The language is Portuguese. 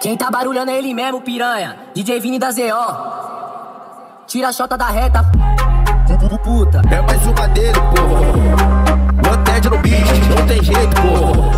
Quem tá barulhando é ele mesmo, piranha. DJ Vini da ZO. Tira a chota da reta. Puta. É mais uma dele, pô. Não no beat, não tem jeito, pô. porra.